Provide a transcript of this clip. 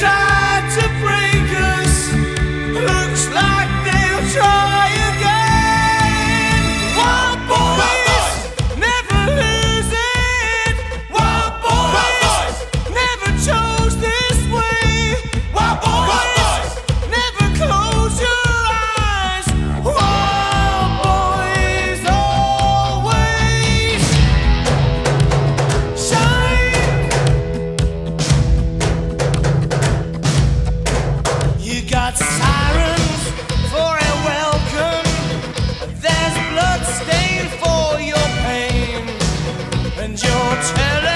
time. You're telling